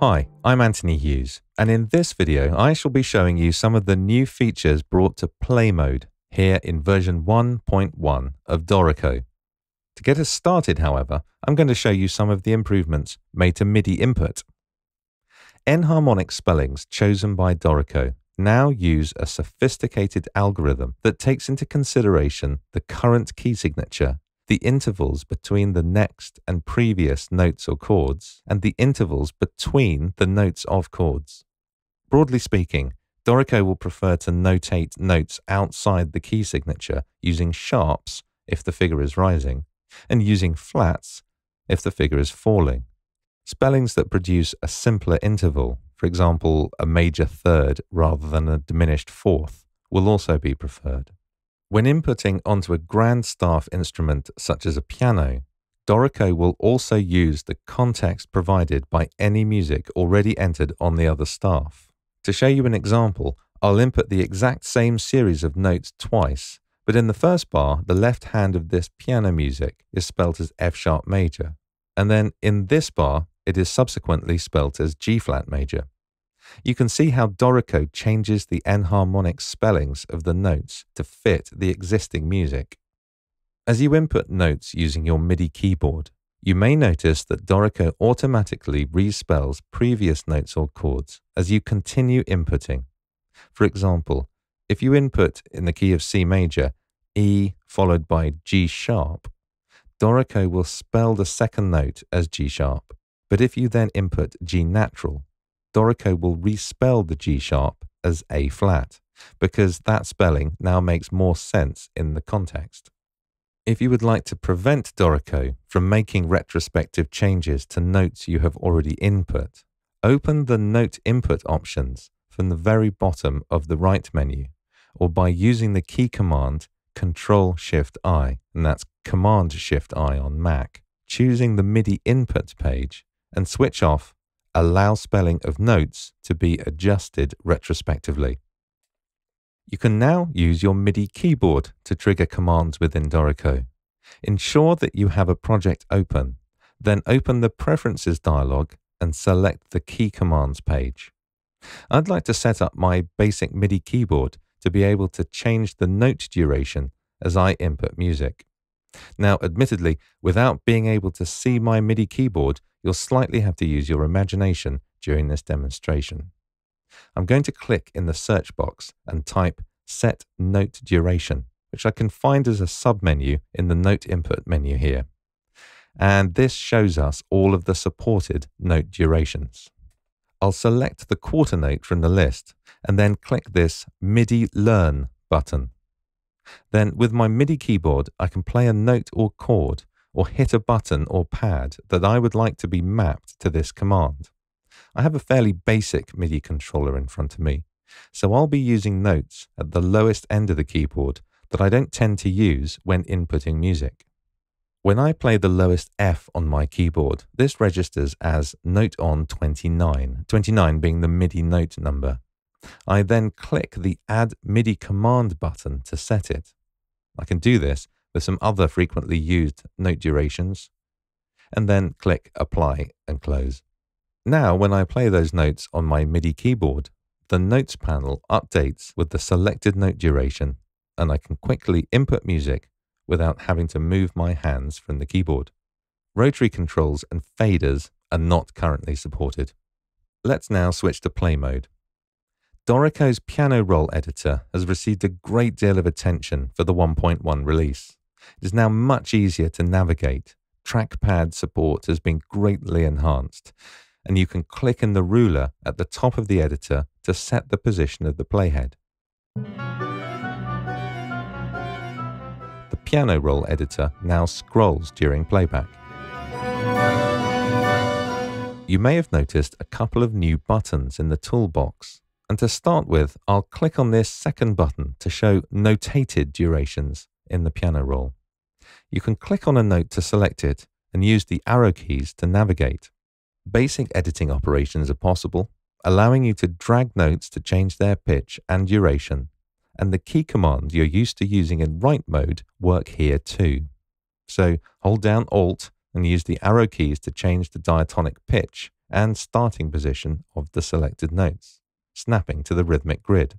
Hi, I'm Anthony Hughes, and in this video I shall be showing you some of the new features brought to play mode here in version 1.1 of Dorico. To get us started, however, I'm going to show you some of the improvements made to MIDI input. Enharmonic spellings chosen by Dorico now use a sophisticated algorithm that takes into consideration the current key signature the intervals between the next and previous notes or chords, and the intervals between the notes of chords. Broadly speaking, Dorico will prefer to notate notes outside the key signature using sharps if the figure is rising, and using flats if the figure is falling. Spellings that produce a simpler interval, for example, a major third rather than a diminished fourth, will also be preferred. When inputting onto a grand staff instrument such as a piano, Dorico will also use the context provided by any music already entered on the other staff. To show you an example, I'll input the exact same series of notes twice, but in the first bar, the left hand of this piano music is spelt as F sharp major, and then in this bar, it is subsequently spelt as G flat major. You can see how Dorico changes the enharmonic spellings of the notes to fit the existing music. As you input notes using your MIDI keyboard, you may notice that Dorico automatically respells previous notes or chords as you continue inputting. For example, if you input in the key of C major, E followed by G sharp, Dorico will spell the second note as G sharp. But if you then input G natural, Dorico will respell the G sharp as A flat, because that spelling now makes more sense in the context. If you would like to prevent Dorico from making retrospective changes to notes you have already input, open the Note Input options from the very bottom of the right menu, or by using the key command Control Shift I, and that's Command Shift I on Mac, choosing the MIDI input page, and switch off allow spelling of notes to be adjusted retrospectively. You can now use your MIDI keyboard to trigger commands within Dorico. Ensure that you have a project open, then open the Preferences dialog and select the Key Commands page. I'd like to set up my basic MIDI keyboard to be able to change the note duration as I input music. Now, admittedly, without being able to see my MIDI keyboard, you'll slightly have to use your imagination during this demonstration. I'm going to click in the search box and type Set Note Duration, which I can find as a submenu in the Note Input menu here. And this shows us all of the supported note durations. I'll select the quarter note from the list and then click this MIDI Learn button. Then with my MIDI keyboard, I can play a note or chord or hit a button or pad that I would like to be mapped to this command. I have a fairly basic MIDI controller in front of me, so I'll be using notes at the lowest end of the keyboard that I don't tend to use when inputting music. When I play the lowest F on my keyboard, this registers as note on 29, 29 being the MIDI note number. I then click the Add MIDI command button to set it. I can do this with some other frequently used note durations, and then click Apply and Close. Now, when I play those notes on my MIDI keyboard, the Notes panel updates with the selected note duration, and I can quickly input music without having to move my hands from the keyboard. Rotary controls and faders are not currently supported. Let's now switch to play mode. Dorico's piano roll editor has received a great deal of attention for the 1.1 release. It is now much easier to navigate. Trackpad support has been greatly enhanced, and you can click in the ruler at the top of the editor to set the position of the playhead. The piano roll editor now scrolls during playback. You may have noticed a couple of new buttons in the toolbox. And to start with, I'll click on this second button to show notated durations in the piano roll. You can click on a note to select it and use the arrow keys to navigate. Basic editing operations are possible, allowing you to drag notes to change their pitch and duration, and the key commands you're used to using in write mode work here too. So hold down Alt and use the arrow keys to change the diatonic pitch and starting position of the selected notes, snapping to the rhythmic grid.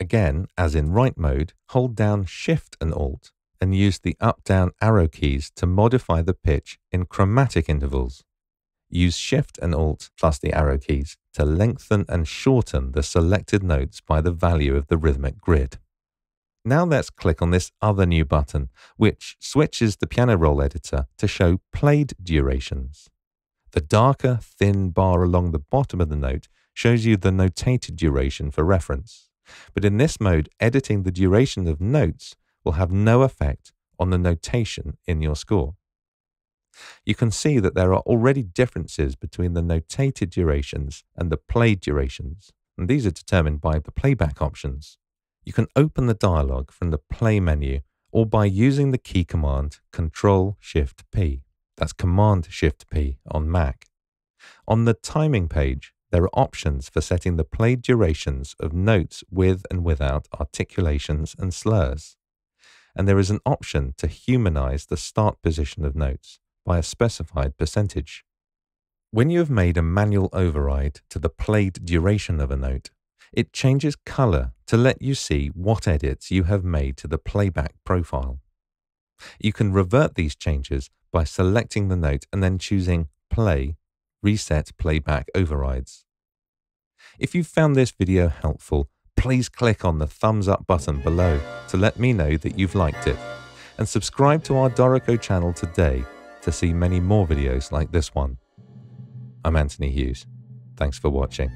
Again, as in write mode, hold down Shift and Alt and use the up-down arrow keys to modify the pitch in chromatic intervals. Use Shift and Alt plus the arrow keys to lengthen and shorten the selected notes by the value of the rhythmic grid. Now let's click on this other new button, which switches the piano roll editor to show played durations. The darker, thin bar along the bottom of the note shows you the notated duration for reference. But in this mode, editing the duration of notes will have no effect on the notation in your score. You can see that there are already differences between the notated durations and the played durations, and these are determined by the playback options. You can open the dialog from the Play menu or by using the key command Control Shift P. That's Command Shift P on Mac. On the timing page, there are options for setting the played durations of notes with and without articulations and slurs. And there is an option to humanize the start position of notes by a specified percentage. When you have made a manual override to the played duration of a note, it changes color to let you see what edits you have made to the playback profile. You can revert these changes by selecting the note and then choosing Play, Reset Playback Overrides. If you found this video helpful, please click on the thumbs up button below to let me know that you've liked it. And subscribe to our Dorico channel today to see many more videos like this one. I'm Anthony Hughes. Thanks for watching.